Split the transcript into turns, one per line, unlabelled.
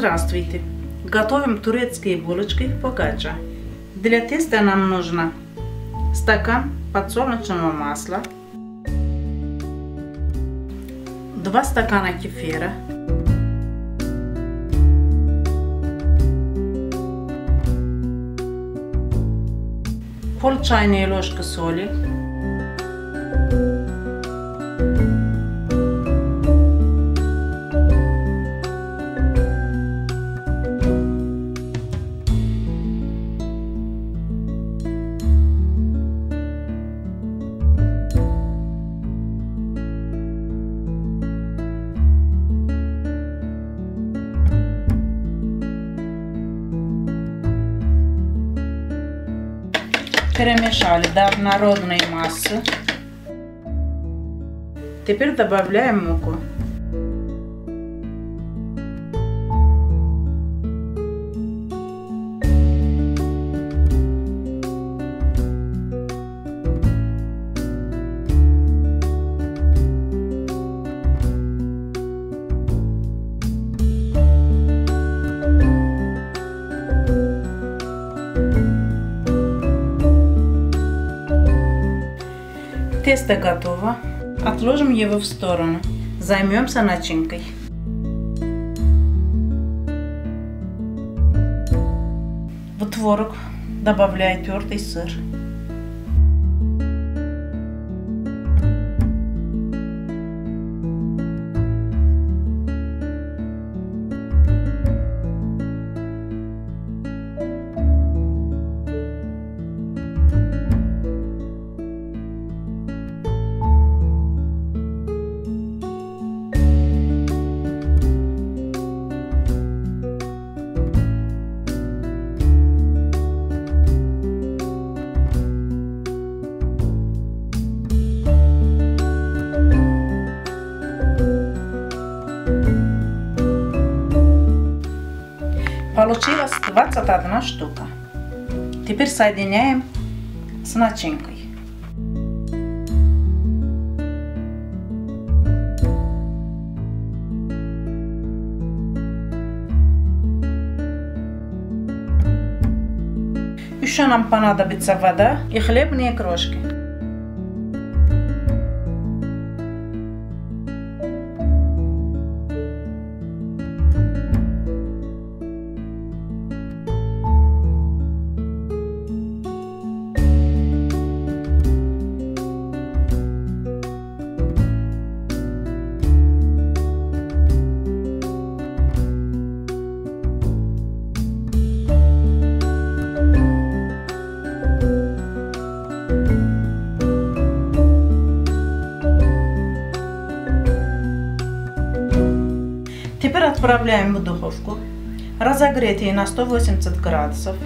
Здравствуйте! Готовим турецкие булочки фокачча. Для теста нам нужно стакан подсолнечного масла, 2 стакана кефира, пол чайной ложки соли, Перемешали до однородной массы. Теперь добавляем муку. Тесто готово. Отложим его в сторону. Займемся начинкой. В творог добавляю тертый сыр. Получилось 21 штука. Теперь соединяем с начинкой. Еще нам понадобится вода и хлебные крошки. Теперь отправляем в духовку, разогретые на 180 градусов.